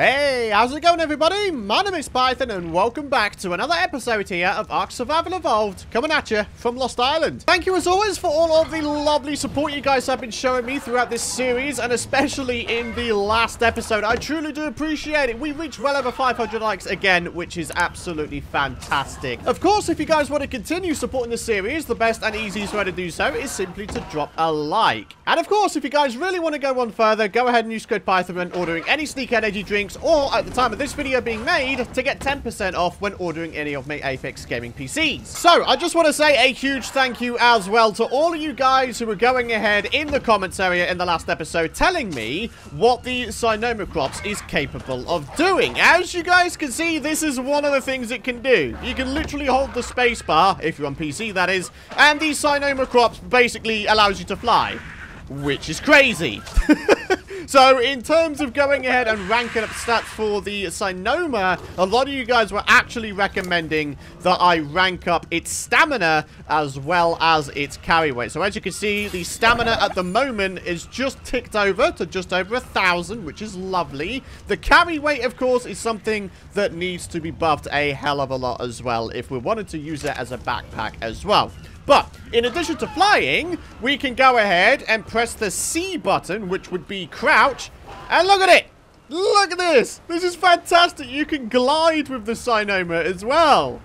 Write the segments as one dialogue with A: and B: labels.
A: Hey, how's it going everybody? My name is Python and welcome back to another episode here of Ark Survival Evolved, coming at you from Lost Island. Thank you as always for all of the lovely support you guys have been showing me throughout this series and especially in the last episode. I truly do appreciate it. We reached well over 500 likes again, which is absolutely fantastic. Of course, if you guys want to continue supporting the series, the best and easiest way to do so is simply to drop a like. And of course, if you guys really want to go one further, go ahead and use code Python when ordering any Sneak Energy drinks or at the time of this video being made to get 10% off when ordering any of my Apex Gaming PCs. So, I just want to say a huge thank you as well to all of you guys who were going ahead in the comments area in the last episode telling me what the Sinomacrops is capable of doing. As you guys can see, this is one of the things it can do. You can literally hold the spacebar, if you're on PC that is, and the Sinomacrops basically allows you to fly, which is crazy. So, in terms of going ahead and ranking up stats for the Sinoma, a lot of you guys were actually recommending that I rank up its stamina as well as its carry weight. So, as you can see, the stamina at the moment is just ticked over to just over a thousand, which is lovely. The carry weight, of course, is something that needs to be buffed a hell of a lot as well if we wanted to use it as a backpack as well. But, in addition to flying, we can go ahead and press the C button, which would be crouch. And look at it! Look at this! This is fantastic! You can glide with the Sinoma as well.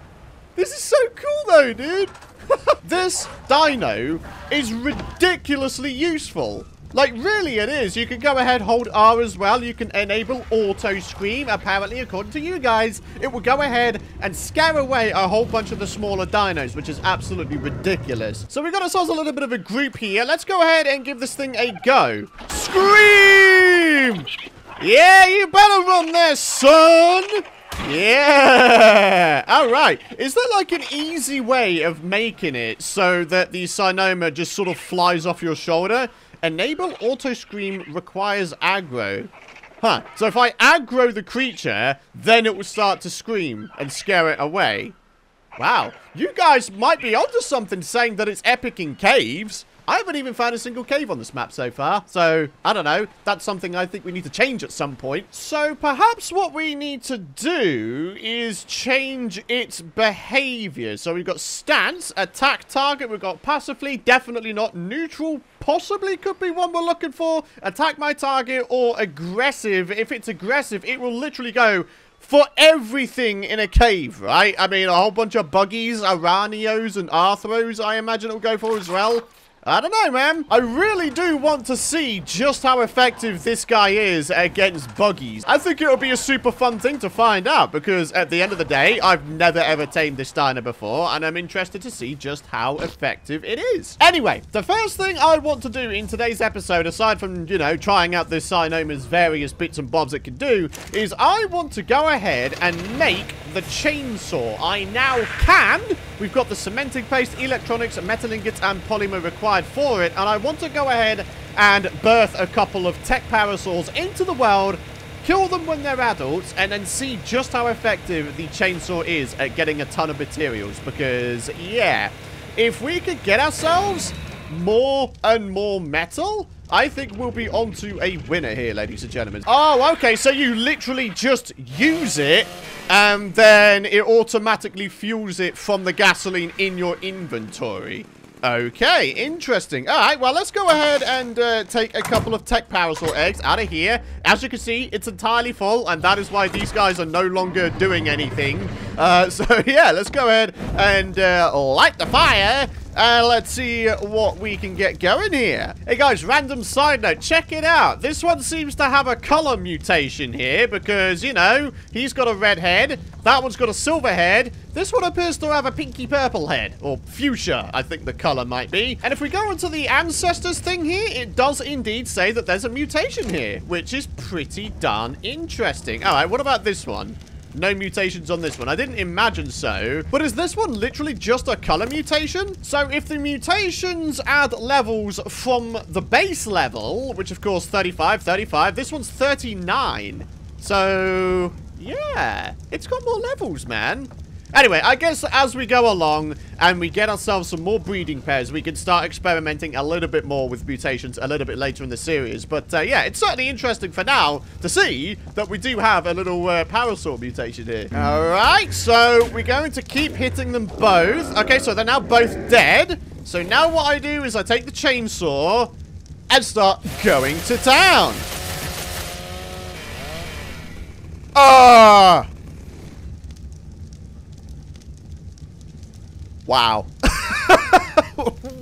A: This is so cool though, dude! this dino is ridiculously useful. Like, really it is. You can go ahead, hold R as well. You can enable auto scream. Apparently, according to you guys, it will go ahead and scare away a whole bunch of the smaller dinos, which is absolutely ridiculous. So we got ourselves a little bit of a group here. Let's go ahead and give this thing a go. Scream! Yeah, you better run there, son! Yeah! Alright. Is there like an easy way of making it so that the Sinoma just sort of flies off your shoulder? Enable auto scream requires aggro. Huh. So if I aggro the creature, then it will start to scream and scare it away. Wow. You guys might be onto something saying that it's epic in caves. I haven't even found a single cave on this map so far. So, I don't know. That's something I think we need to change at some point. So, perhaps what we need to do is change its behavior. So, we've got stance, attack target. We've got passively, definitely not neutral. Possibly could be one we're looking for. Attack my target or aggressive. If it's aggressive, it will literally go for everything in a cave, right? I mean, a whole bunch of buggies, Araneos, and Arthros, I imagine it'll go for as well. I don't know, man. I really do want to see just how effective this guy is against buggies. I think it'll be a super fun thing to find out because at the end of the day, I've never ever tamed this dino before and I'm interested to see just how effective it is. Anyway, the first thing I want to do in today's episode, aside from, you know, trying out this Sinoma's various bits and bobs it can do, is I want to go ahead and make the chainsaw. I now can. We've got the cementing paste, electronics, metal ingots, and polymer required for it, and I want to go ahead and birth a couple of Tek parasaurs into the world, kill them when they're adults, and then see just how effective the chainsaw is at getting a ton of materials, because, yeah, if we could get ourselves more and more metal, I think we'll be onto a winner here, ladies and gentlemen. Oh, okay, so you literally just use it, and then it automatically fuels it from the gasoline in your inventory. Okay, interesting. All right, well, let's go ahead and uh, take a couple of Tek parasaur eggs out of here. As you can see, it's entirely full, and that is why these guys are no longer doing anything. Uh, so, yeah, let's go ahead and uh, light the fire uh, let's see what we can get going here. Hey guys, random side note, check it out. This one seems to have a color mutation here because, you know, he's got a red head. That one's got a silver head. This one appears to have a pinky purple head, or fuchsia, I think the color might be. And if we go into the ancestors thing here, it does indeed say that there's a mutation here, which is pretty darn interesting. All right, what about this one? No mutations on this one. I didn't imagine so. But is this one literally just a color mutation? So if the mutations add levels from the base level, which of course 35, 35, this one's 39. So, yeah, it's got more levels, man. Anyway, I guess as we go along and we get ourselves some more breeding pairs, we can start experimenting a little bit more with mutations a little bit later in the series. But uh, yeah, it's certainly interesting for now to see that we do have a little uh, Parasaur mutation here. All right, so we're going to keep hitting them both. Okay, so they're now both dead. So now what I do is I take the chainsaw and start going to town. Ah! Wow.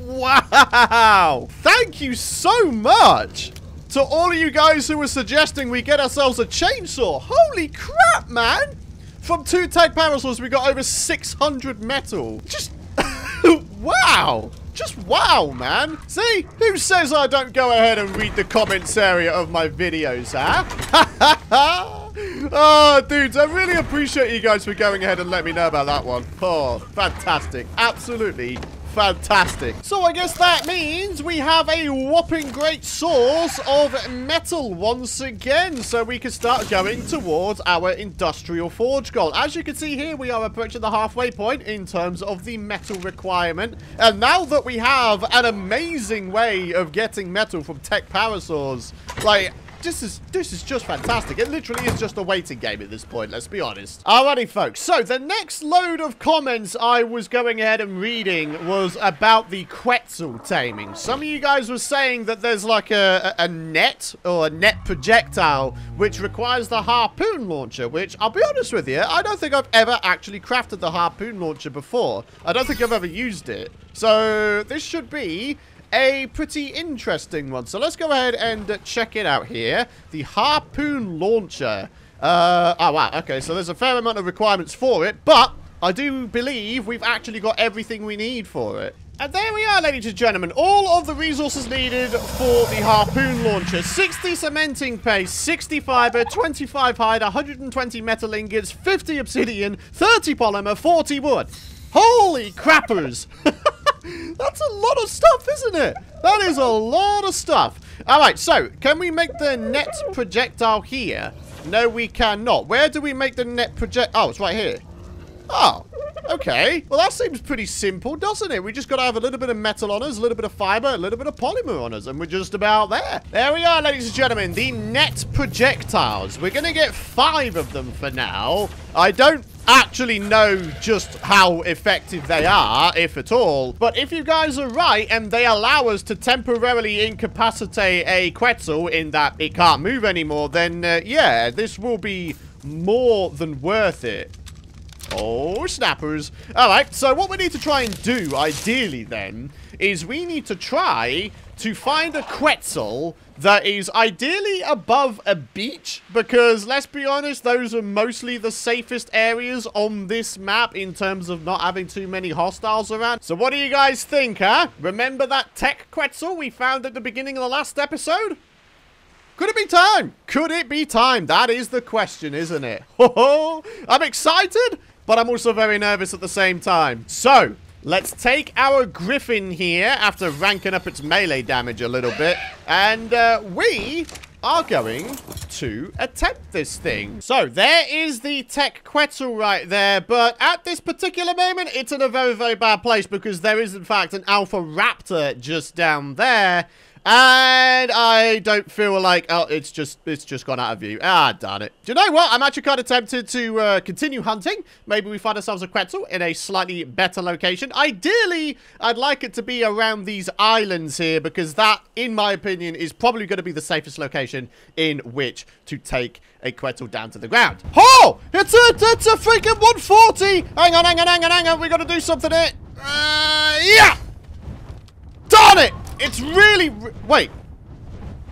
A: wow. Thank you so much to all of you guys who were suggesting we get ourselves a chainsaw. Holy crap, man. From two Tek parasaurs, we got over 600 metal. Just, wow. Just wow, man. See? Who says I don't go ahead and read the comments area of my videos, huh? oh, dudes, I really appreciate you guys for going ahead and letting me know about that one. Oh, fantastic. Absolutely fantastic. So I guess that means we have a whopping great source of metal once again. So we can start going towards our industrial forge goal. As you can see here, we are approaching the halfway point in terms of the metal requirement. And now that we have an amazing way of getting metal from Tek parasaurs, like this is this is just fantastic. It literally is just a waiting game at this point, let's be honest. Alrighty, folks. So, the next load of comments I was going ahead and reading was about the Quetzal taming. Some of you guys were saying that there's like a, a, a net or a net projectile which requires the harpoon launcher, which, I'll be honest with you, I don't think I've ever actually crafted the harpoon launcher before. I don't think I've ever used it. So, this should be a pretty interesting one. So let's go ahead and check it out here. The Harpoon Launcher. Uh, oh, wow. Okay, so there's a fair amount of requirements for it, but I do believe we've actually got everything we need for it. And there we are, ladies and gentlemen. All of the resources needed for the Harpoon Launcher. 60 cementing paste, 60 fiber, 25 hide, 120 metal ingots, 50 obsidian, 30 polymer, 40 wood. Holy crappers! That's a lot of stuff, isn't it? That is a lot of stuff. All right, so can we make the net projectile here? No, we cannot. Where do we make the net project? Oh, it's right here. Oh, okay. Well, that seems pretty simple, doesn't it? We just got to have a little bit of metal on us, a little bit of fiber, a little bit of polymer on us, and we're just about there. There we are, ladies and gentlemen. The net projectiles. We're going to get five of them for now. I don't actually know just how effective they are, if at all. But if you guys are right and they allow us to temporarily incapacitate a Quetzal in that it can't move anymore, then uh, yeah, this will be more than worth it. Oh, snappers. All right, so what we need to try and do, ideally then, is we need to try to find a Quetzal that is ideally above a beach because let's be honest those are mostly the safest areas on this map in terms of not having too many hostiles around. So what do you guys think huh? Remember that Tek Quetzal we found at the beginning of the last episode? Could it be time? Could it be time? That is the question isn't it? I'm excited but i'm also very nervous at the same time so Let's take our Griffin here after ranking up its melee damage a little bit. And uh, we are going to attempt this thing. So, there is the Tek Quetzal right there, but at this particular moment, it's in a very, very bad place because there is, in fact, an Alpha Raptor just down there. And I don't feel like, oh, it's just, it's just gone out of view. Ah, darn it. Do you know what? I'm actually kind of tempted to uh, continue hunting. Maybe we find ourselves a Quetzal in a slightly better location. Ideally, I'd like it to be around these islands here because that, in my opinion, is probably going to be the safest location in which to take a Quetzal down to the ground. Oh! It's a, it's a freaking 140! Hang on, hang on, hang on, hang on. we got to do something here. Uh, yeah! Darn it! It's really... Wait.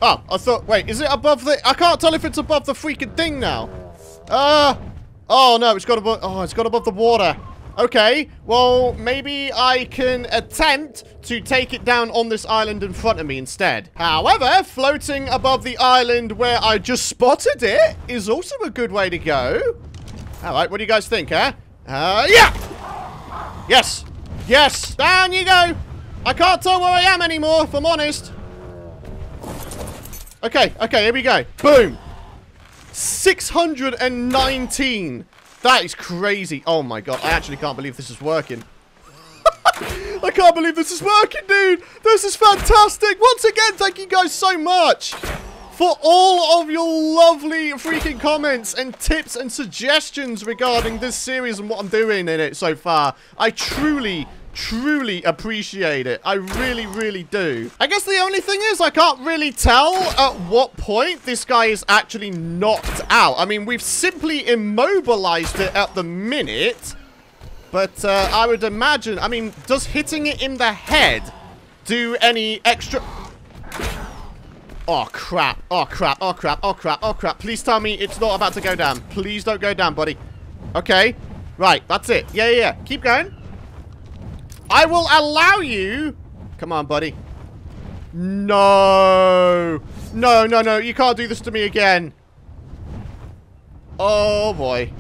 A: Oh, I thought... Wait, is it above the... I can't tell if it's above the freaking thing now. Uh... Oh, no, it's got above... Oh, it's got above the water. Okay, well, maybe I can attempt to take it down on this island in front of me instead. However, floating above the island where I just spotted it is also a good way to go. All right, what do you guys think, huh? Uh, yeah! Yes! Yes! Down you go! I can't tell where I am anymore, if I'm honest. Okay, okay, here we go. Boom. 619. That is crazy. Oh my god, I actually can't believe this is working. I can't believe this is working, dude. This is fantastic. Once again, thank you guys so much for all of your lovely freaking comments and tips and suggestions regarding this series and what I'm doing in it so far. I truly, truly appreciate it. I really, really do. I guess the only thing is I can't really tell at what point this guy is actually knocked out. I mean, we've simply immobilized it at the minute. But uh, I would imagine, I mean, does hitting it in the head do any extra... Oh, crap. Oh, crap. Oh, crap. Oh, crap. Oh, crap. Please tell me it's not about to go down. Please don't go down, buddy. Okay. Right. That's it. Yeah, yeah, yeah. Keep going. I will allow you... Come on, buddy. No. No, no, no. You can't do this to me again. Oh, boy.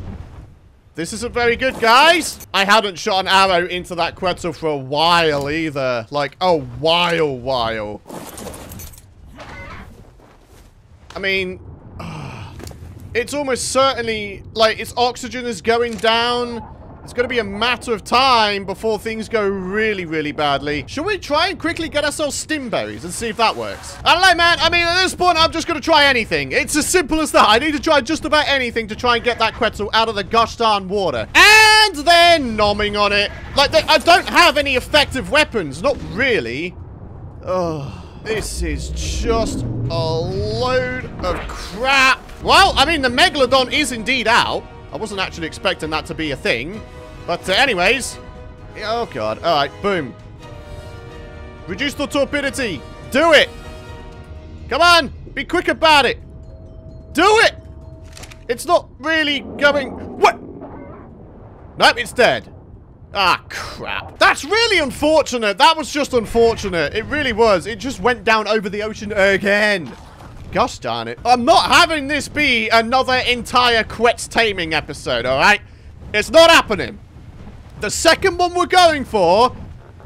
A: This isn't very good, guys. I hadn't shot an arrow into that Quetzal for a while either. Like, a while, while. I mean, it's almost certainly, like, its oxygen is going down. It's going to be a matter of time before things go really, really badly. Should we try and quickly get ourselves stimberries and see if that works? I don't know, man. I mean, at this point, I'm just going to try anything. It's as simple as that. I need to try just about anything to try and get that Quetzal out of the gosh darn water. And they're nomming on it. Like, they, I don't have any effective weapons. Not really. Oh, this is just a load of crap. Well, I mean, the Megalodon is indeed out. I wasn't actually expecting that to be a thing. But uh, anyways. Oh, God. All right, boom. Reduce the torpidity. Do it. Come on. Be quick about it. Do it. It's not really going... What? Nope, it's dead. Ah, crap. That's really unfortunate. That was just unfortunate. It really was. It just went down over the ocean again. Gosh darn it. I'm not having this be another entire Quetz taming episode, alright? It's not happening. The second one we're going for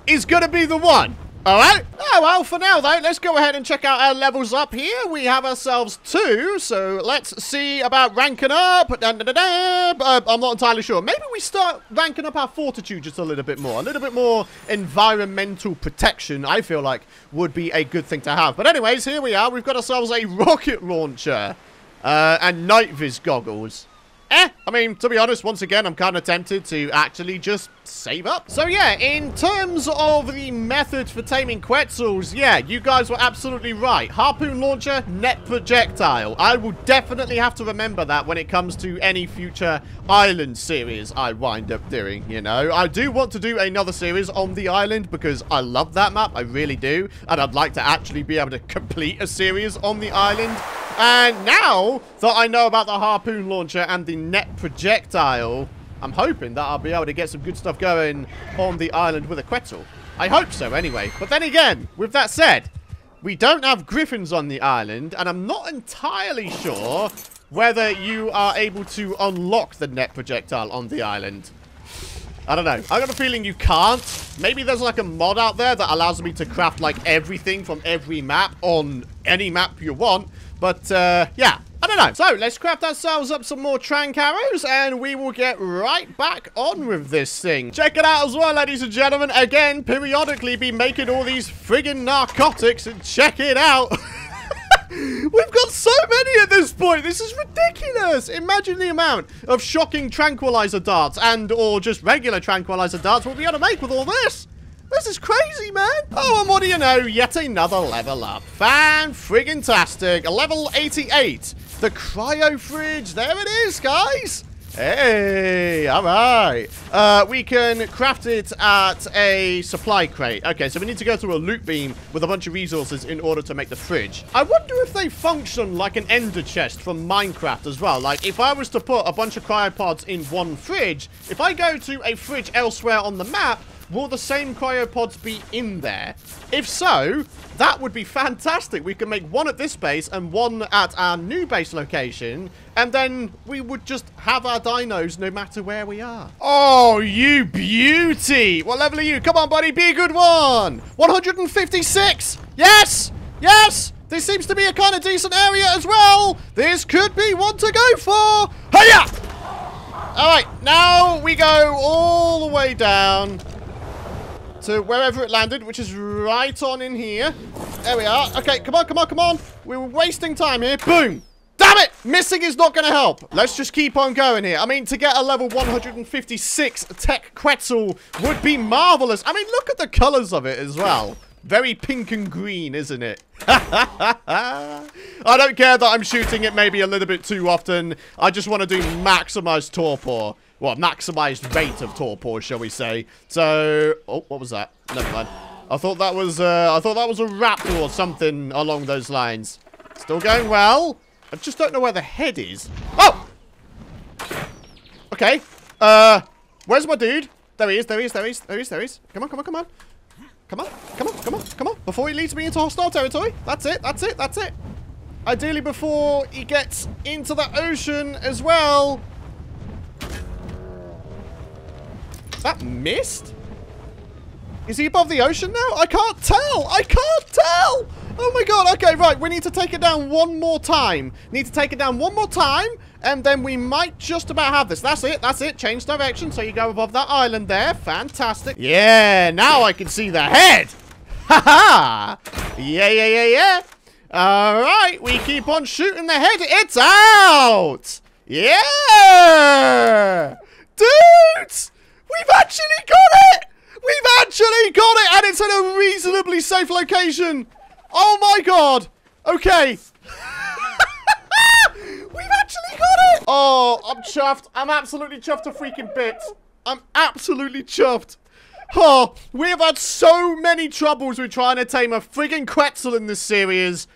A: is going to be the one. Alright? Oh, well, for now, though, let's go ahead and check out our levels up here. We have ourselves two, so let's see about ranking up. Uh, I'm not entirely sure. Maybe we start ranking up our fortitude just a little bit more. A little bit more environmental protection, I feel like, would be a good thing to have. But anyways, here we are. We've got ourselves a rocket launcher uh, and night vis goggles. Eh, I mean, to be honest, once again, I'm kind of tempted to actually just save up. So yeah, in terms of the method for taming Quetzals, yeah, you guys were absolutely right. Harpoon launcher, net projectile. I will definitely have to remember that when it comes to any future island series I wind up doing, you know. I do want to do another series on the island because I love that map, I really do. And I'd like to actually be able to complete a series on the island. And now that I know about the harpoon launcher and the net projectile, I'm hoping that I'll be able to get some good stuff going on the island with a Quetzal. I hope so, anyway. But then again, with that said, we don't have griffins on the island, and I'm not entirely sure whether you are able to unlock the net projectile on the island. I don't know. I got a feeling you can't. Maybe there's like a mod out there that allows me to craft like everything from every map on any map you want. But, uh, yeah, I don't know. So, let's craft ourselves up some more trank arrows, and we will get right back on with this thing. Check it out as well, ladies and gentlemen. Again, periodically be making all these friggin' narcotics, and check it out. We've got so many at this point. This is ridiculous. Imagine the amount of shocking tranquilizer darts and or just regular tranquilizer darts we'll be able to make with all this. This is crazy, man. Oh, and what do you know? Yet another level up. Fan friggin' tastic. Level 88. The cryo fridge. There it is, guys. Hey, all right. Uh, we can craft it at a supply crate. Okay, so we need to go through a loot beam with a bunch of resources in order to make the fridge. I wonder if they function like an ender chest from Minecraft as well. Like, if I was to put a bunch of cryopods in one fridge, if I go to a fridge elsewhere on the map, Will the same cryopods be in there? If so, that would be fantastic. We can make one at this base and one at our new base location. And then we would just have our dinos no matter where we are. Oh, you beauty. What level are you? Come on, buddy. Be a good one. 156. Yes. Yes. This seems to be a kind of decent area as well. This could be one to go for. Hiya! Alright, now we go all the way down to wherever it landed, which is right on in here. There we are. Okay, come on, come on, come on. We're wasting time here. Boom. Damn it! Missing is not going to help. Let's just keep on going here. I mean, to get a level 156 Tek Quetzal would be marvelous. I mean, look at the colors of it as well. Very pink and green, isn't it? I don't care that I'm shooting it maybe a little bit too often. I just want to do maximized torpor. Well, maximized rate of torpor, shall we say. So, oh, what was that? Never mind. I thought that was, uh, I thought that was a raptor or something along those lines. Still going well. I just don't know where the head is. Oh! Okay. Uh, where's my dude? There he is, there he is, there he is, there he is, there he is. Come on, come on, come on. Come on, come on, come on, come on. Before he leads me into hostile territory. That's it, that's it, that's it. Ideally before he gets into the ocean as well. That missed? Is he above the ocean now? I can't tell. I can't tell. Oh my god. Okay, right. We need to take it down one more time. Need to take it down one more time. And then we might just about have this. That's it. That's it. Change direction. So you go above that island there. Fantastic. Yeah. Now I can see the head. Ha ha. Yeah, yeah, yeah, yeah. All right. We keep on shooting the head. It's out. Yeah. Dudes. We've actually got it. We've actually got it. And it's in a reasonably safe location. Oh my god. Okay. We've actually got it! Oh, I'm chuffed. I'm absolutely chuffed to freaking bits. I'm absolutely chuffed. Oh, we have had so many troubles with trying to tame a frigging Quetzal in this series.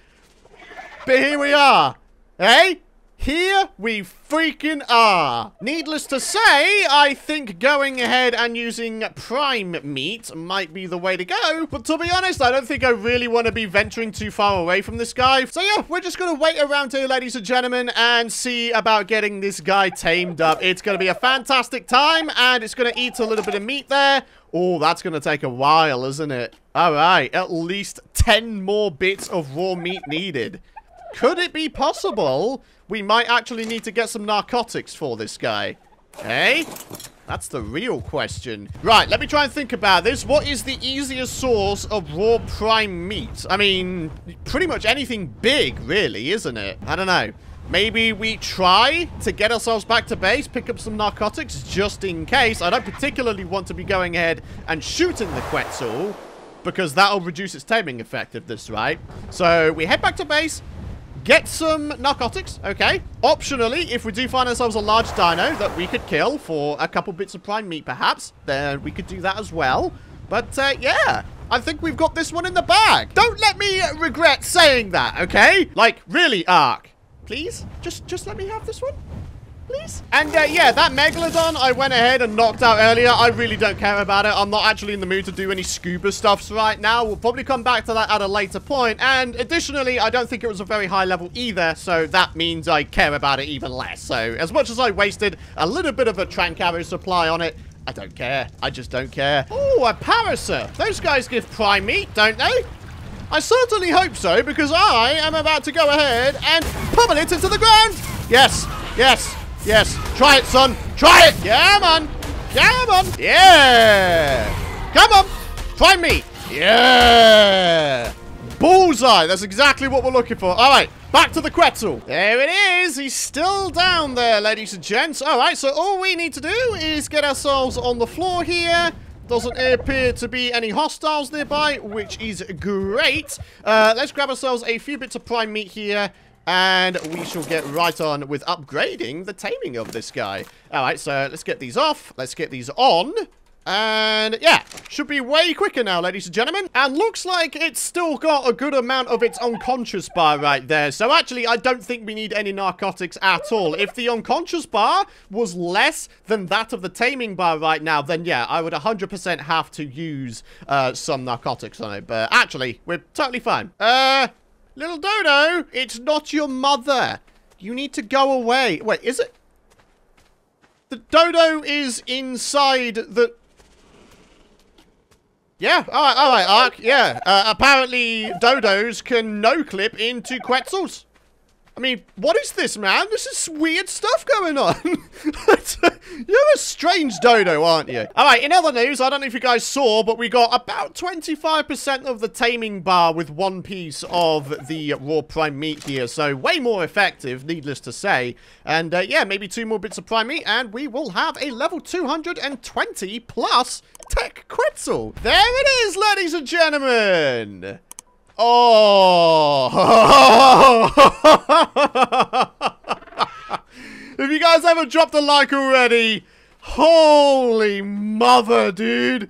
A: But here we are. Eh? Here we freaking are. Needless to say, I think going ahead and using prime meat might be the way to go. But to be honest, I don't think I really want to be venturing too far away from this guy. So yeah, we're just going to wait around here, ladies and gentlemen, and see about getting this guy tamed up. It's going to be a fantastic time, and it's going to eat a little bit of meat there. Oh, that's going to take a while, isn't it? All right, at least 10 more bits of raw meat needed. Could it be possible we might actually need to get some narcotics for this guy? Hey? That's the real question. Right, let me try and think about this. What is the easiest source of raw prime meat? I mean, pretty much anything big, really, isn't it? I don't know. Maybe we try to get ourselves back to base, pick up some narcotics just in case. I don't particularly want to be going ahead and shooting the Quetzal because that'll reduce its taming effectiveness, right? So we head back to base, Get some narcotics, okay. Optionally, if we do find ourselves a large dino that we could kill for a couple bits of prime meat, perhaps, then we could do that as well. But, uh, yeah, I think we've got this one in the bag. Don't let me regret saying that, okay? Like, really, Ark. Please? Just, just let me have this one please? And uh, yeah, that Megalodon I went ahead and knocked out earlier. I really don't care about it. I'm not actually in the mood to do any scuba stuffs right now. We'll probably come back to that at a later point. And additionally, I don't think it was a very high level either. So that means I care about it even less. So as much as I wasted a little bit of a Trank arrow supply on it, I don't care. I just don't care. Oh, a Parasaur. Those guys give prime meat, don't they? I certainly hope so, because I am about to go ahead and pummel it into the ground. Yes, yes, Yes. Try it, son. Try it. Come on. Come on. Yeah. Come on. Try me. Yeah. Bullseye. That's exactly what we're looking for. All right. Back to the Quetzal. There it is. He's still down there, ladies and gents. All right. So all we need to do is get ourselves on the floor here. Doesn't appear to be any hostiles nearby, which is great. Uh, let's grab ourselves a few bits of prime meat here. And we shall get right on with upgrading the taming of this guy. Alright, so let's get these off. Let's get these on. And yeah, should be way quicker now, ladies and gentlemen. And looks like it's still got a good amount of its unconscious bar right there. So actually, I don't think we need any narcotics at all. If the unconscious bar was less than that of the taming bar right now, then yeah, I would 100% have to use uh, some narcotics on it. But actually, we're totally fine. Uh, Little Dodo, it's not your mother. You need to go away. Wait, is it? The dodo is inside the... Yeah, alright, alright, Ark, yeah. Uh, apparently, dodos can no-clip into Quetzals. I mean, what is this, man? This is weird stuff going on. You're a strange dodo, aren't you? All right, in other news, I don't know if you guys saw, but we got about 25% of the taming bar with one piece of the raw prime meat here. So way more effective, needless to say. And uh, yeah, maybe two more bits of prime meat, and we will have a level 220 plus Tek Quetzal. There it is, ladies and gentlemen. Oh. if you guys haven't dropped a like already, holy mother, dude.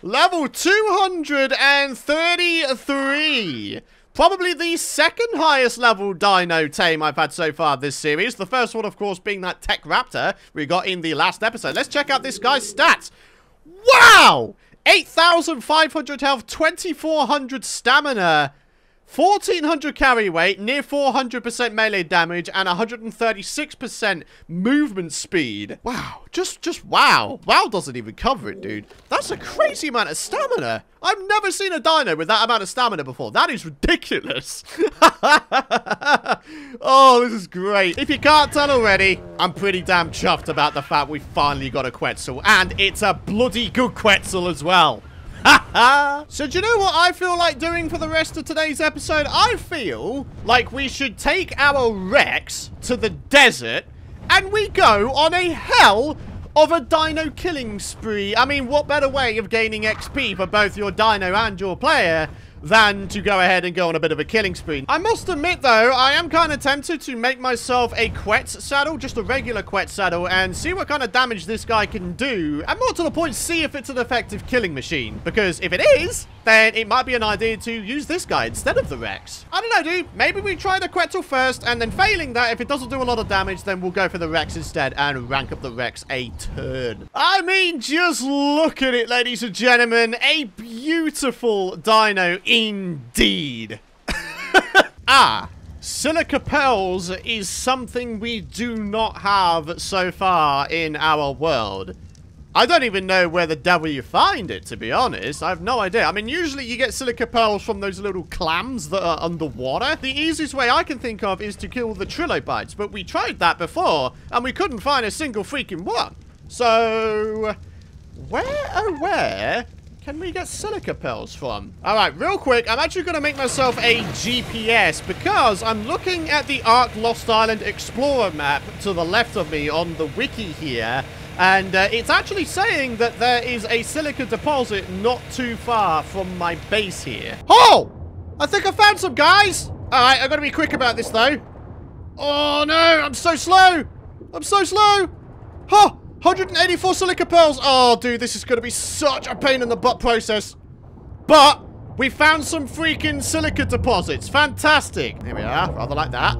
A: Level 233. Probably the second highest level dino tame I've had so far this series. The first one, of course, being that Tek Raptor we got in the last episode. Let's check out this guy's stats. Wow! 8,500 health, 2,400 stamina, 1400 carry weight, near 400% melee damage, and 136% movement speed. Wow, just, just wow. Wow doesn't even cover it, dude. That's a crazy amount of stamina. I've never seen a dino with that amount of stamina before. That is ridiculous. oh, this is great. If you can't tell already, I'm pretty damn chuffed about the fact we finally got a Quetzal. And it's a bloody good Quetzal as well. so do you know what I feel like doing for the rest of today's episode? I feel like we should take our Rex to the desert and we go on a hell of a dino killing spree. I mean, what better way of gaining XP for both your dino and your player than to go ahead and go on a bit of a killing spree. I must admit, though, I am kind of tempted to make myself a Quetz saddle, just a regular Quetz saddle, and see what kind of damage this guy can do, and more to the point, see if it's an effective killing machine, because if it is, then it might be an idea to use this guy instead of the Rex. I don't know, dude. Maybe we try the Quetzal first, and then failing that, if it doesn't do a lot of damage, then we'll go for the Rex instead and rank up the Rex a turn. I mean, just look at it, ladies and gentlemen. A beautiful dino indeed. ah, Silica Pearls is something we do not have so far in our world. I don't even know where the devil you find it, to be honest. I have no idea. I mean, usually you get silica pearls from those little clams that are underwater. The easiest way I can think of is to kill the trilobites, but we tried that before, and we couldn't find a single freaking one. So, where, oh where can we get silica pearls from? All right, real quick, I'm actually going to make myself a GPS because I'm looking at the Ark Lost Island Explorer map to the left of me on the wiki here, and uh, it's actually saying that there is a silica deposit not too far from my base here. Oh! I think I found some, guys! Alright, I've got to be quick about this, though. Oh, no! I'm so slow! I'm so slow! Huh! 184 silica pearls! Oh, dude, this is going to be such a pain in the butt process. But, we found some freaking silica deposits. Fantastic. Here we are. Rather like that.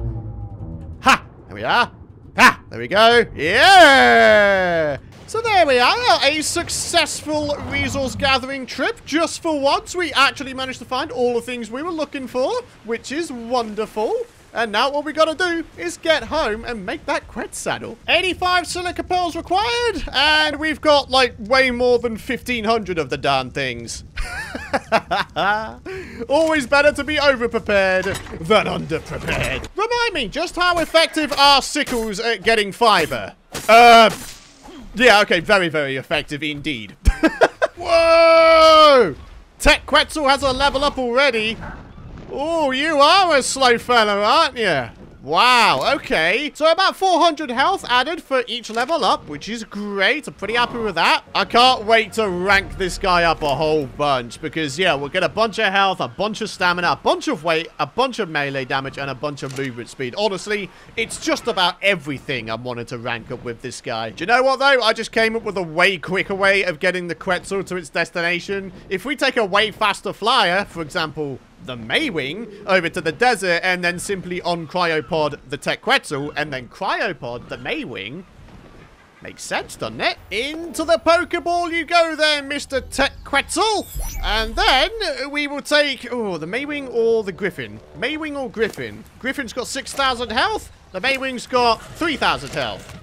A: Ha! There we are. Ah, there we go. Yeah! So there we are, a successful resource gathering trip. Just for once, we actually managed to find all the things we were looking for, which is wonderful. And now what we gotta do is get home and make that Quetz saddle. 85 silica pearls required, and we've got like way more than 1500 of the darn things. Always better to be over-prepared than under-prepared. Remind me, just how effective are sickles at getting fiber? Uh, yeah, okay, very, very effective indeed. Whoa! Tek Quetzal has a level up already. Oh, you are a slow fella, aren't you? Wow, okay. So about 400 health added for each level up, which is great. I'm pretty happy with that. I can't wait to rank this guy up a whole bunch because, yeah, we'll get a bunch of health, a bunch of stamina, a bunch of weight, a bunch of melee damage, and a bunch of movement speed. Honestly, it's just about everything I wanted to rank up with this guy. Do you know what, though? I just came up with a way quicker way of getting the Quetzal to its destination. If we take a way faster flyer, for example, the Maewing over to the desert and then simply on Cryopod the Tek Quetzal and then Cryopod the Maewing. Makes sense, doesn't it? Into the Pokeball you go there, Mr. Tek Quetzal. And then we will take, oh, the Maewing or the Griffin. Maewing or Griffin? Griffin's got 6,000 health. The Maewing's got 3,000 health.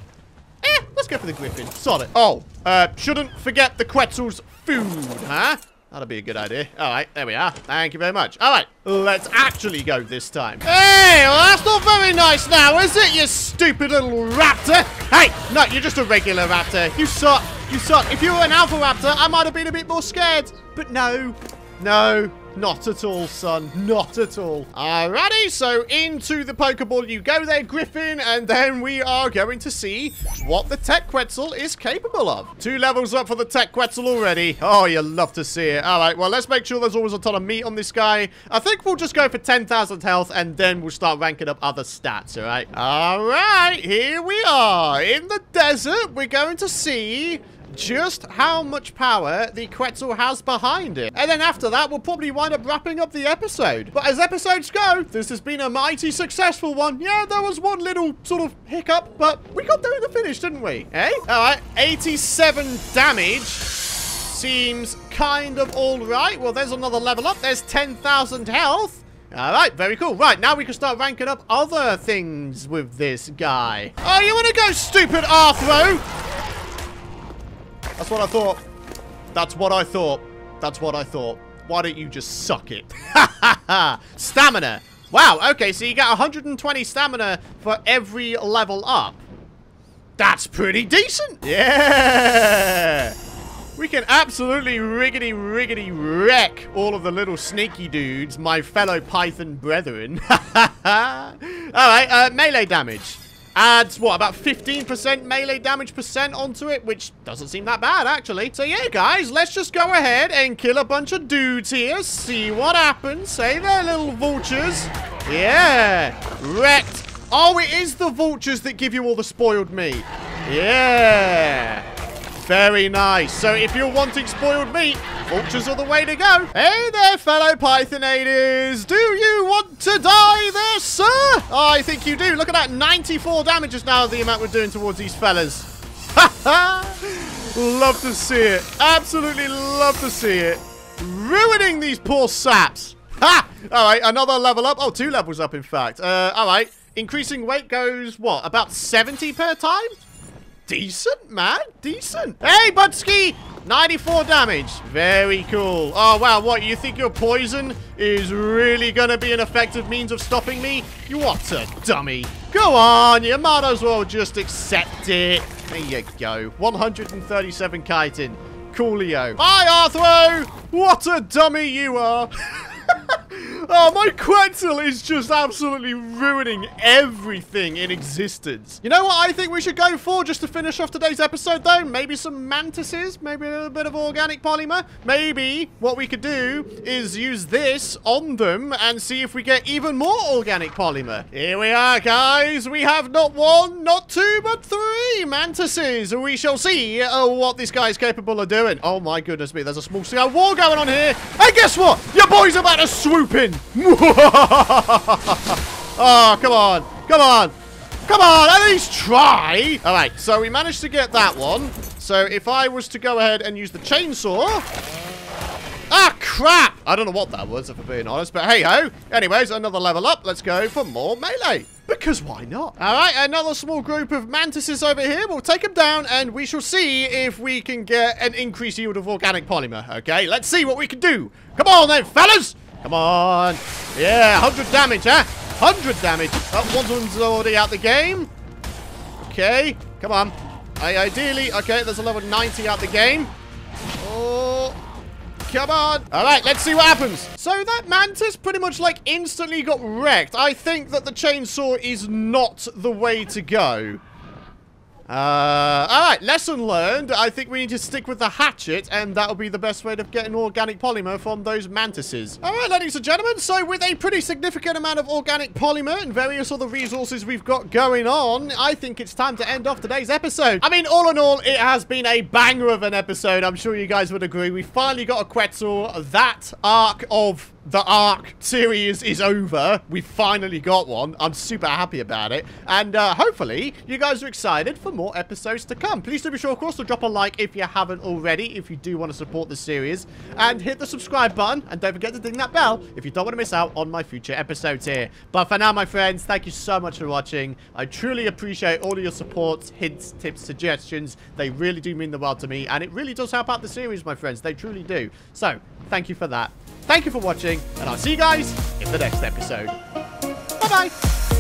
A: Eh, let's go for the Griffin. Solid. Oh, uh, shouldn't forget the Quetzal's food, huh? That'll be a good idea. All right, there we are. Thank you very much. All right, let's actually go this time. Hey, well, that's not very nice now, is it, you stupid little raptor? Hey, no, you're just a regular raptor. You suck. You suck. If you were an alpha raptor, I might have been a bit more scared. But no, no, not at all, son. Not at all. Alrighty, so into the Pokeball you go there, Griffin, and then we are going to see what the Tek Quetzal is capable of. Two levels up for the Tek Quetzal already. Oh, you love to see it. Alright, well, let's make sure there's always a ton of meat on this guy. I think we'll just go for 10,000 health, and then we'll start ranking up other stats, alright? Alright, here we are. In the desert, we're going to see just how much power the Quetzal has behind it. And then after that, we'll probably wind up wrapping up the episode. But as episodes go, this has been a mighty successful one. Yeah, there was one little sort of hiccup, but we got there in the finish, didn't we? Eh? All right, 87 damage seems kind of all right. Well, there's another level up. There's 10,000 health. All right, very cool. Right, now we can start ranking up other things with this guy. Oh, you want to go stupid Arthro? That's what I thought. That's what I thought. That's what I thought. Why don't you just suck it? stamina. Wow, okay, so you get 120 stamina for every level up. That's pretty decent. Yeah. We can absolutely riggedy riggedy wreck all of the little sneaky dudes, my fellow Python brethren. Alright, uh, melee damage adds, what, about 15% melee damage percent onto it, which doesn't seem that bad, actually. So yeah, guys, let's just go ahead and kill a bunch of dudes here, see what happens. Say there, little vultures. Yeah, wrecked. Oh, it is the vultures that give you all the spoiled meat. Yeah. Very nice. So if you're wanting spoiled meat, vultures are the way to go. Hey there, fellow Pythonators. Do you want to die there, sir? Oh, I think you do. Look at that. 94 damage is now the amount we're doing towards these fellas. love to see it. Absolutely love to see it. Ruining these poor saps. Ha! All right, another level up. Oh, two levels up, in fact. Uh, all right. Increasing weight goes, what, about 70 per time? Decent, man. Decent. Hey, Budsky! 94 damage. Very cool. Oh, wow. What, you think your poison is really going to be an effective means of stopping me? You what a dummy. Go on. You might as well just accept it. There you go. 137 chitin. Coolio. Hi, Arthro! What a dummy you are. oh, my Quetzal is just absolutely ruining everything in existence. You know what I think we should go for just to finish off today's episode, though? Maybe some mantises, maybe a little bit of organic polymer. Maybe what we could do is use this on them and see if we get even more organic polymer. Here we are, guys. We have not one, not two, but three mantises. We shall see uh, what this guy is capable of doing. Oh, my goodness me. There's a small scale war going on here. And guess what? Your boy's about to swoop in. Oh, come on. Come on. Come on, at least try. All right, so we managed to get that one. So if I was to go ahead and use the chainsaw... Ah, crap! I don't know what that was, if I'm being honest, but hey-ho. Anyways, another level up. Let's go for more melee. Because why not? All right, another small group of mantises over here. We'll take them down, and we shall see if we can get an increased yield of organic polymer. Okay, let's see what we can do. Come on then, fellas! Come on. Yeah, 100 damage, huh? 100 damage. Oh, one one's already out the game. Okay, come on. I ideally, okay, there's a level 90 out the game. Oh, come on. All right, let's see what happens. So that mantis pretty much like instantly got wrecked. I think that the chainsaw is not the way to go. Uh, alright, lesson learned. I think we need to stick with the hatchet, and that'll be the best way of getting organic polymer from those mantises. Alright, ladies and gentlemen, so with a pretty significant amount of organic polymer and various other resources we've got going on, I think it's time to end off today's episode. I mean, all in all, it has been a banger of an episode. I'm sure you guys would agree. We finally got a Quetzal. That arc of the Ark series is over. We finally got one. I'm super happy about it. And uh, hopefully, you guys are excited for more episodes to come. Please do be sure, of course, to drop a like if you haven't already, if you do want to support the series. And hit the subscribe button. And don't forget to ding that bell if you don't want to miss out on my future episodes here. But for now, my friends, thank you so much for watching. I truly appreciate all of your supports, hints, tips, suggestions. They really do mean the world to me. And it really does help out the series, my friends. They truly do. So, thank you for that. Thank you for watching, and I'll see you guys in the next episode. Bye-bye.